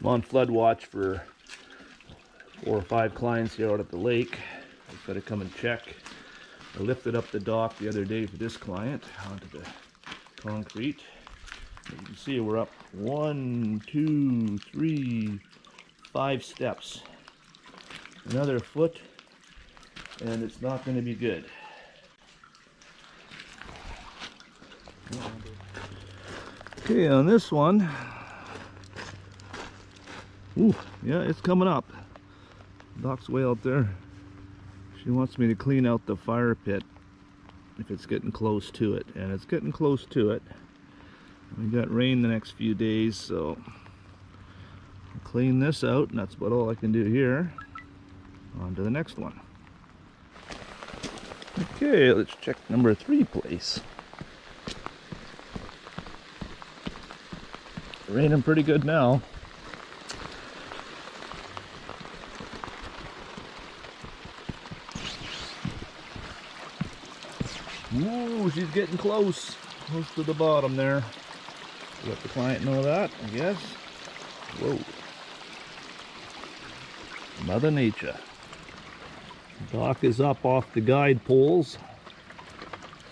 I'm on flood watch for four or five clients here out at the lake. I've got to come and check. I lifted up the dock the other day for this client onto the concrete. You can see we're up one, two, three, five steps. Another foot, and it's not going to be good. Okay, on this one, ooh, yeah, it's coming up. Dock's way out there. She wants me to clean out the fire pit if it's getting close to it, and it's getting close to it. We got rain the next few days, so I'll clean this out, and that's about all I can do here. On to the next one. Okay, let's check number three place. Raining pretty good now. Ooh, she's getting close. Close to the bottom there. Let the client know that, I guess. Whoa. Mother Nature. Dock is up off the guide poles.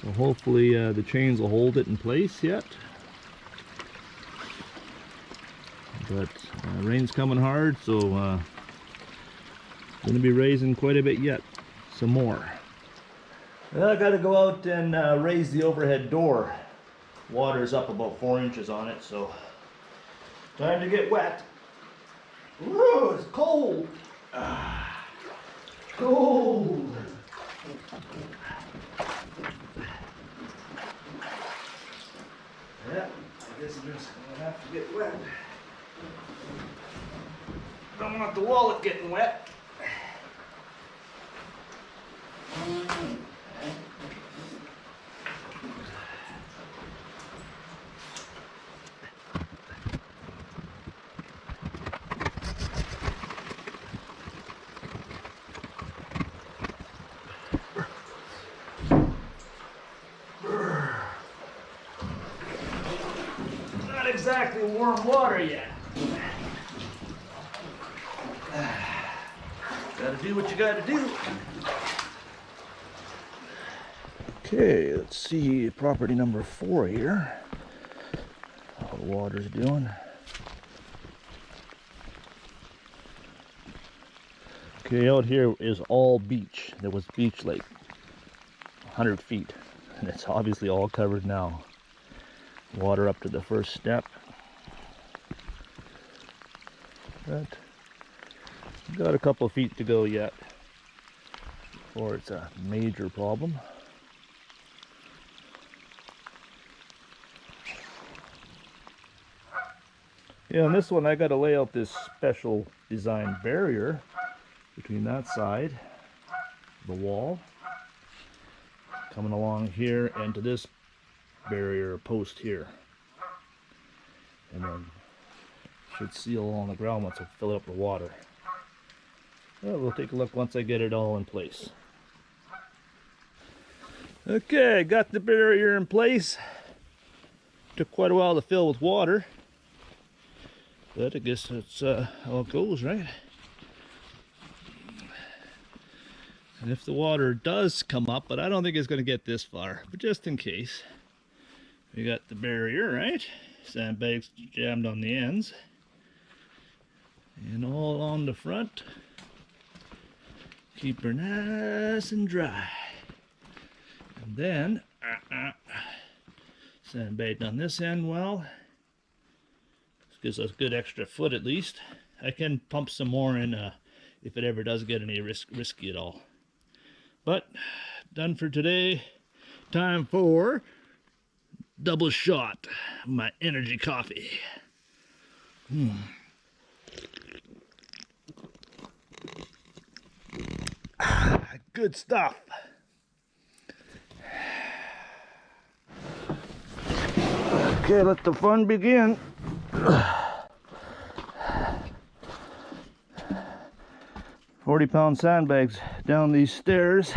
So hopefully uh, the chains will hold it in place yet. But uh, rain's coming hard, so uh, to be raising quite a bit yet. Some more. Well, I got to go out and uh, raise the overhead door. Water's up about four inches on it, so time to get wet. Whoa, it's cold. Ah, cold. Yeah, I guess I'm just gonna have to get wet. Don't want the wallet getting wet. Not exactly warm water yet. Gotta do what you gotta do. Okay, let's see property number four here. How the water's doing. Okay, out here is all beach. There was beach lake, 100 feet, and it's obviously all covered now. Water up to the first step. But got a couple feet to go yet before it's a major problem. Yeah, on this one I got to lay out this special design barrier between that side, the wall, coming along here and to this barrier post here. And then should seal along the ground once I fill it up with water. Well, we'll take a look once I get it all in place. Okay, got the barrier in place. Took quite a while to fill with water. But I guess that's uh, how it goes, right? And if the water does come up, but I don't think it's going to get this far, but just in case, we got the barrier, right? Sandbags jammed on the ends. And all on the front. Keep her nice and dry. And then, uh, uh, sandbagged on this end well. This gives us a good extra foot at least. I can pump some more in uh, if it ever does get any risk, risky at all. But done for today. Time for double shot my energy coffee. Hmm. Good stuff. Okay, let the fun begin. Forty pound sandbags down these stairs.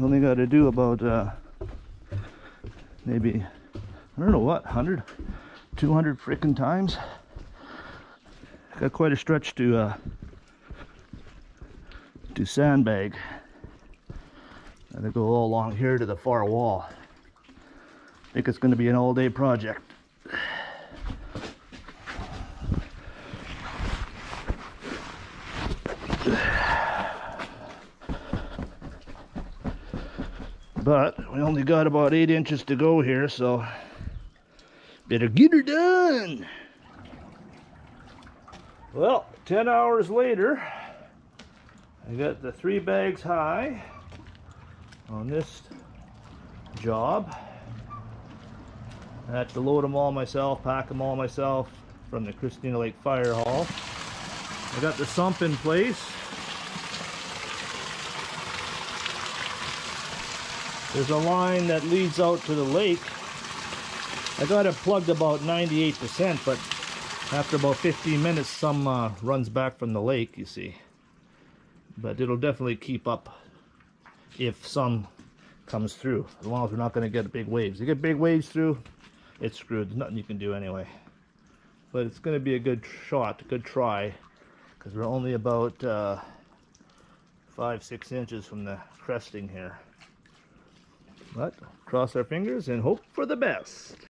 Only got to do about uh, maybe I don't know what 100 200 frickin' times. Got quite a stretch to uh, to sandbag. And to go all along here to the far wall. I think it's going to be an all-day project. But we only got about eight inches to go here, so better get her done. Well, 10 hours later, I got the three bags high on this job. I had to load them all myself, pack them all myself from the Christina Lake Fire Hall. I got the sump in place. There's a line that leads out to the lake. I got it plugged about 98%, but after about 15 minutes, some uh, runs back from the lake, you see. But it'll definitely keep up if some comes through, as long as we're not going to get big waves. You get big waves through, it's screwed. There's nothing you can do anyway. But it's going to be a good shot, a good try, because we're only about uh, five, six inches from the cresting here. But cross our fingers and hope for the best.